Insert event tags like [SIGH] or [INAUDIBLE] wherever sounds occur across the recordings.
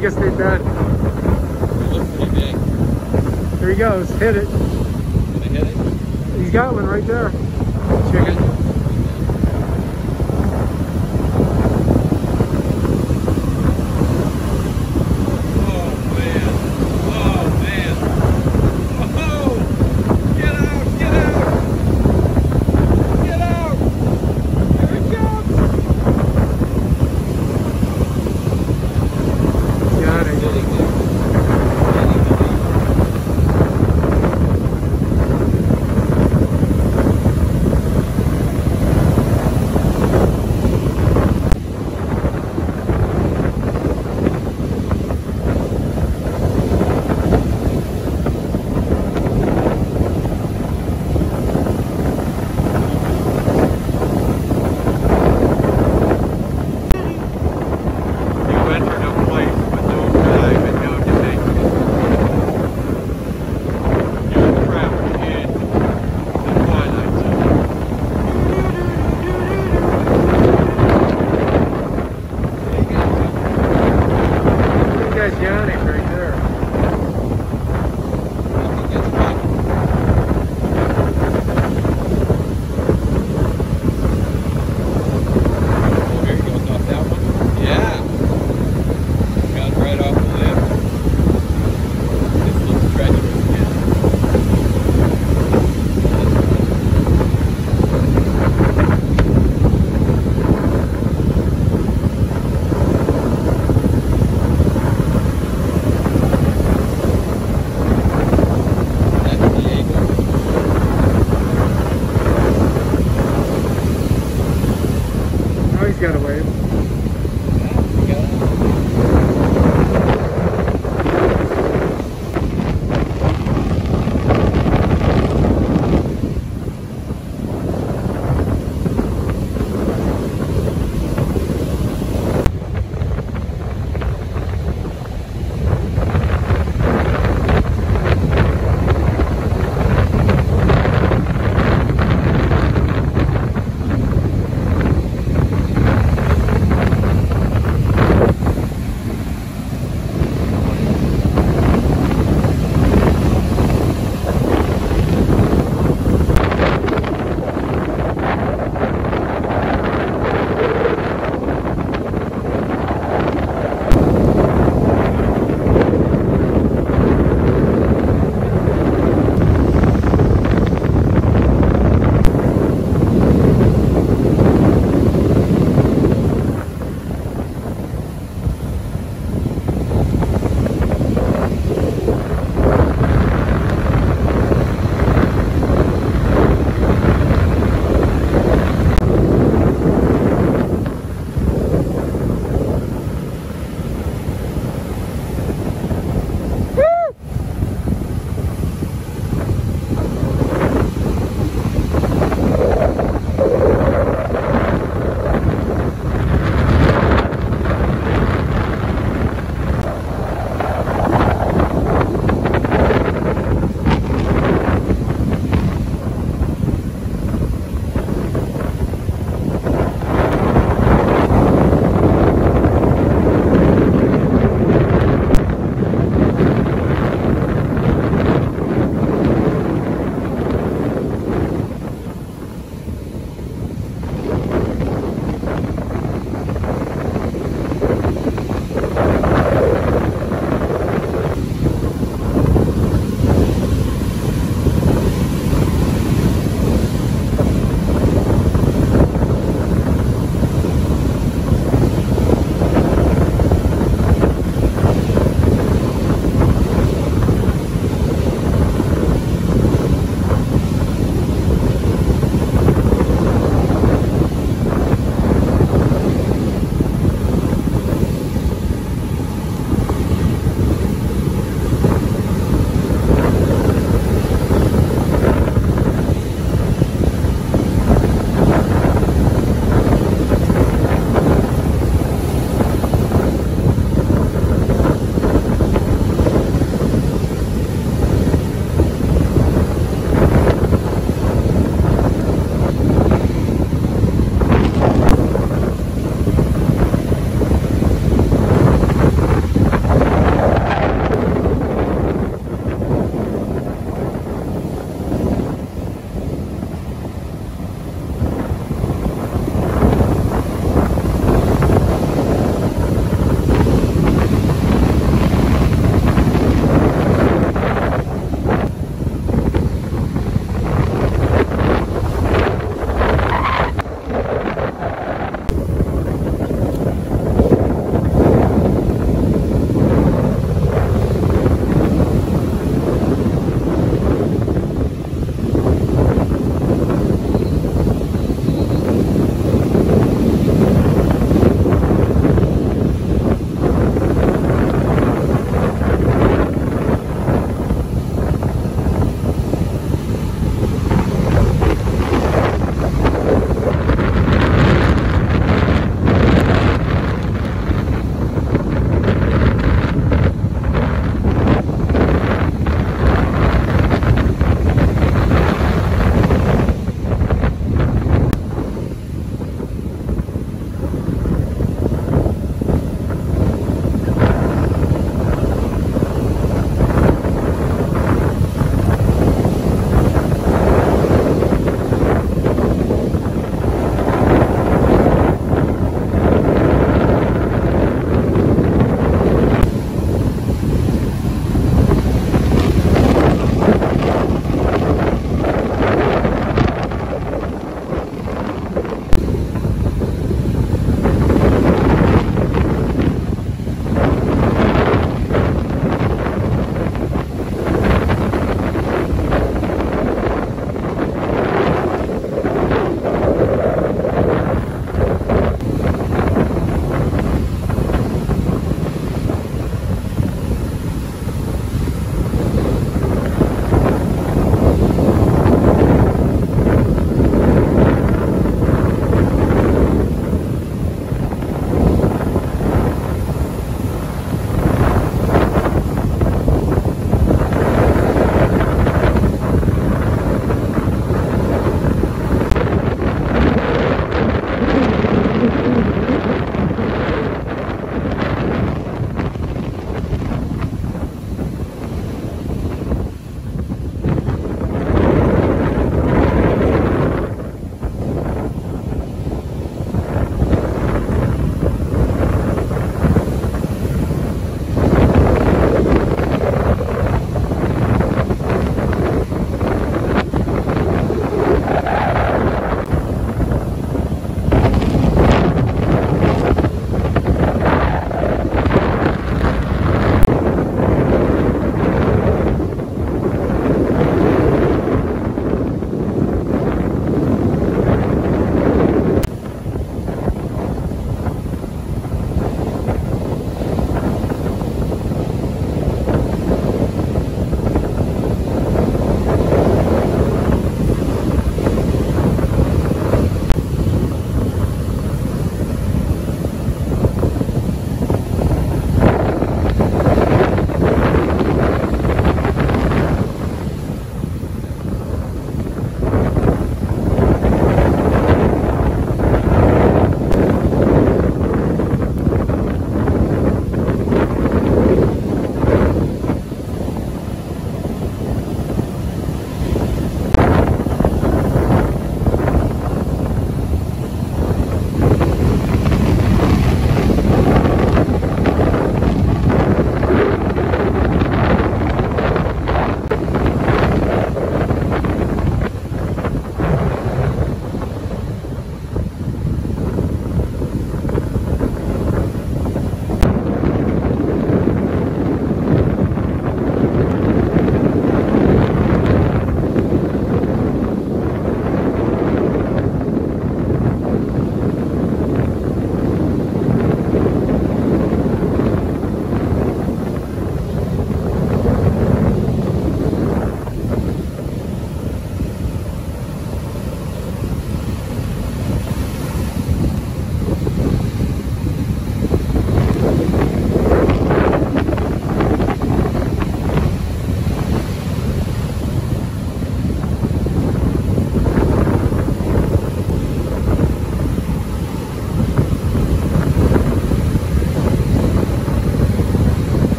biggest they've been. They look pretty big. There he goes. Hit it. Did hit it? He's got one right there.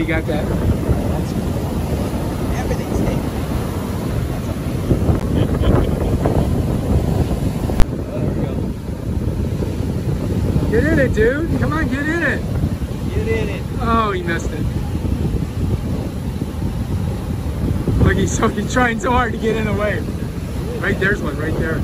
He got that. Everything's [LAUGHS] taken. Get in it, dude. Come on, get in it. Get in it. Oh, he missed it. Look, he's, so, [LAUGHS] he's trying so hard to get in the wave. Right there's one, right there.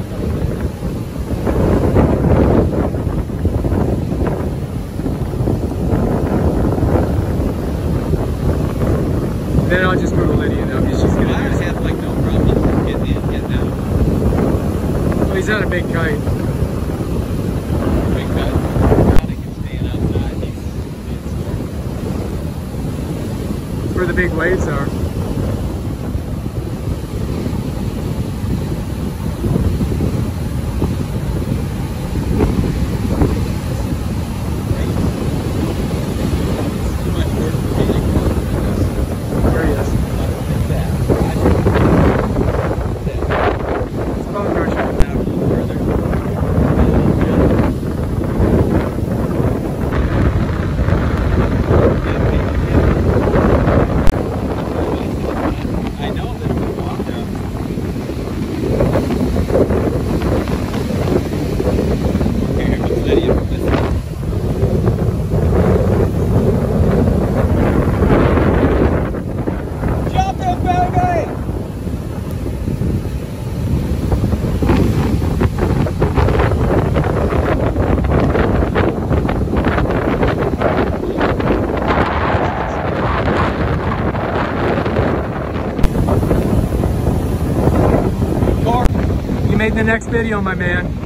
Then I'll just move Lydia up. She's I gonna would do it. have like no problem getting in, getting out. Oh, he's not a big kite. Big cut. Now they can stand outside. He's, It's where the big waves are. it's too much work for me to go. There he is. Like that. It's bone crusher. Out a little further. I know that we walked up. Okay, here comes Lydia from this side. Jump in, baby! Car. You made the next video, my man.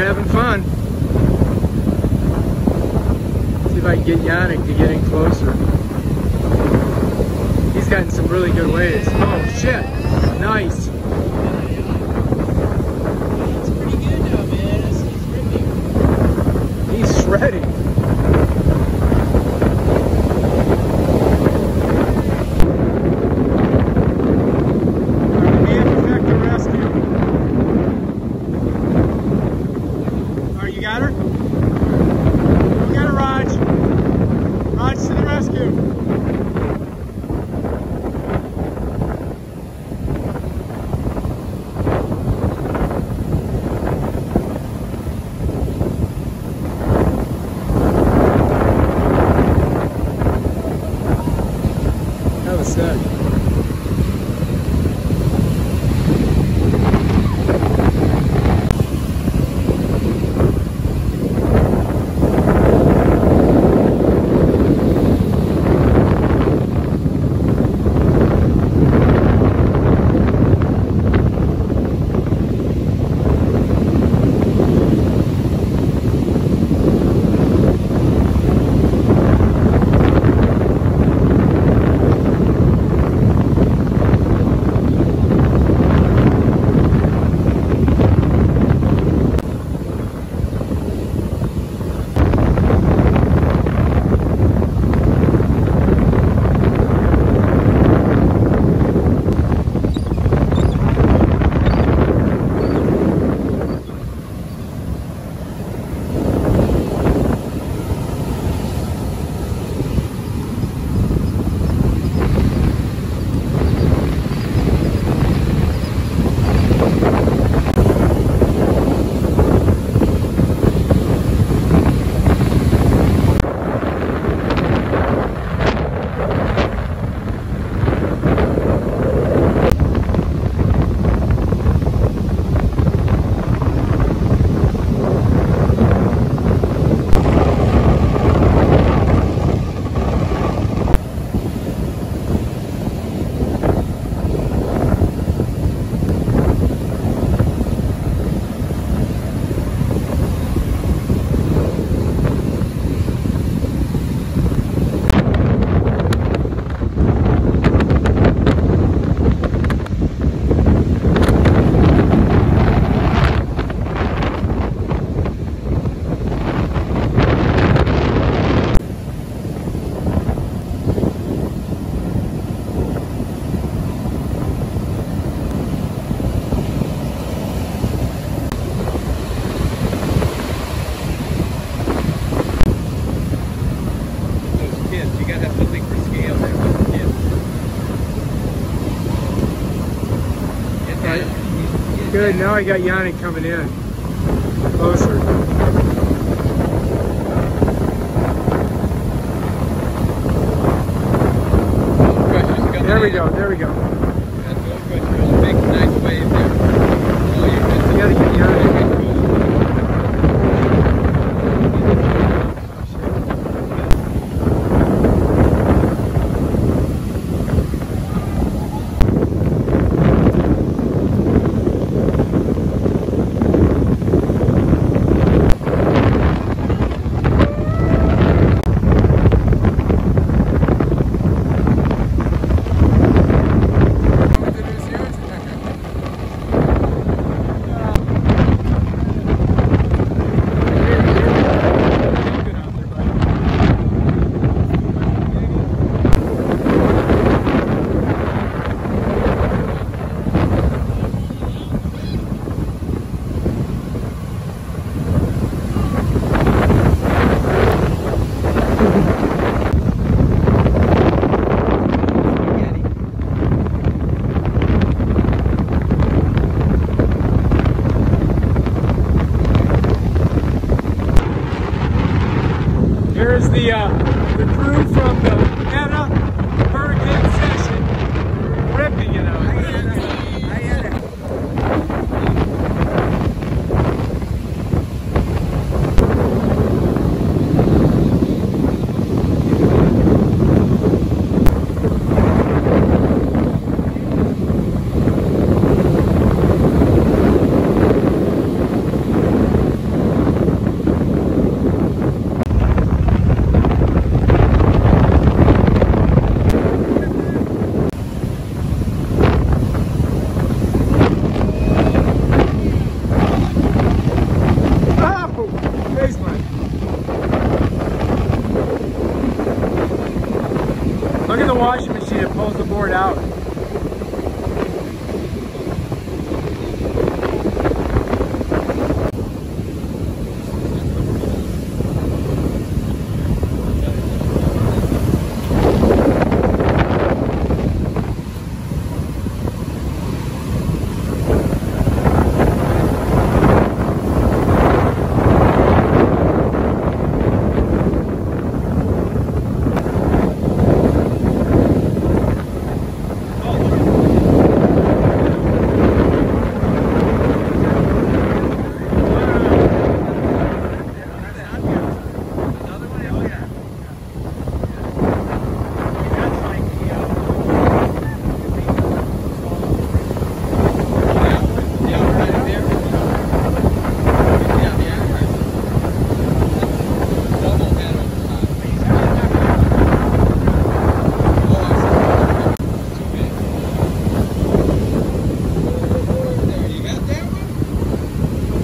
having fun. Let's see if I can get Yannick to getting closer. He's gotten some really good waves. Oh shit, nice. He's shredding. Good, now I got Yannick coming in. Closer. There we go, there we go. That's good pressure. It'll make a nice wave there. Oh. You gotta get Yannick.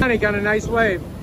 Johnny got a nice wave.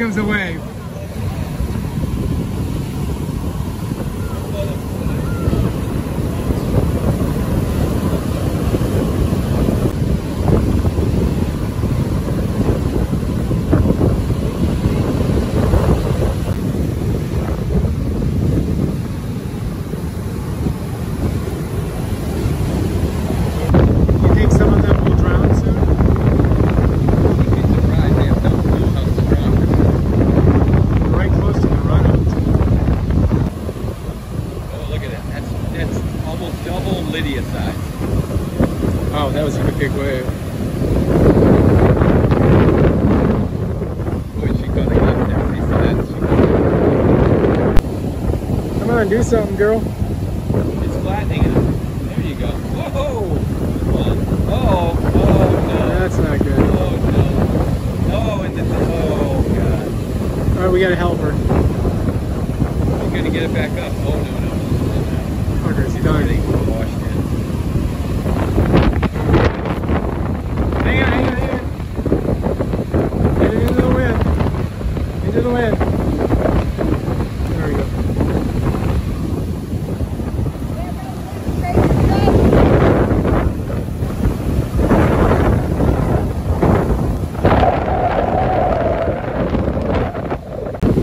Comes a wave. You think some of them will drown soon? Right close to the run-up. look at that. That's that's almost double Lydia size. Oh, that was a big wave. Boy, she gonna get there. Ready for that? She- Come on, do something, girl. It's flattening out. There you go. Whoa! Oh, oh no. That's not good. Oh no. No, and the oh god. All right, we gotta help her. I'm gonna get it back up. Oh no no. Fuckers, you done. Everything's washed in. Hang on, hang on, hang on. Get it into the wind. Into the wind. There we go.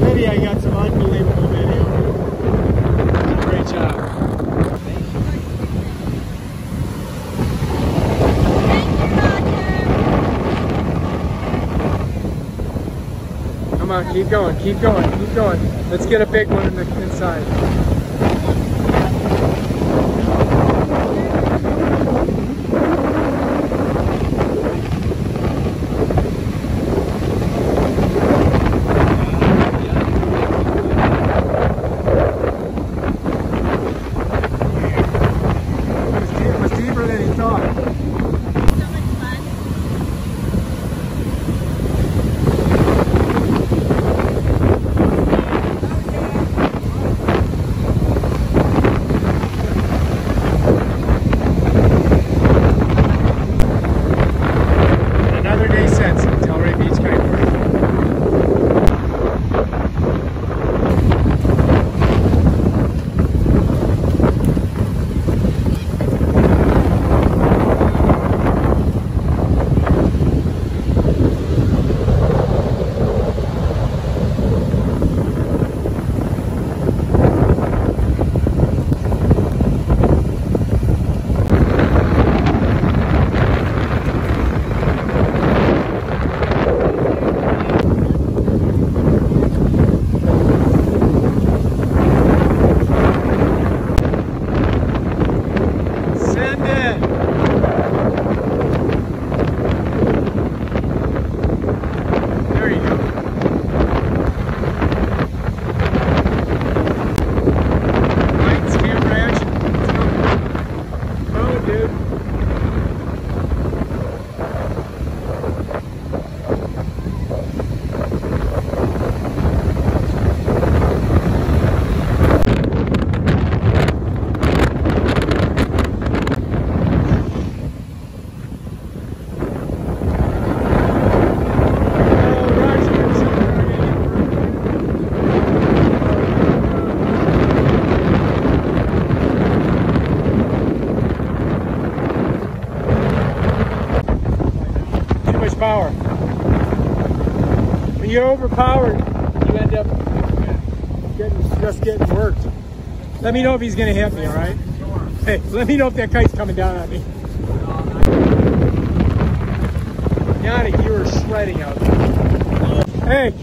Maybe I got some unbelievable video. Great job. Come on, Keep going, keep going, keep going. Let's get a big one in the inside. You're overpowered, you end up getting just getting worked. Let me know if he's gonna hit me, all right? Hey, let me know if that kite's coming down on me. Yannick, you were shredding out there. Hey,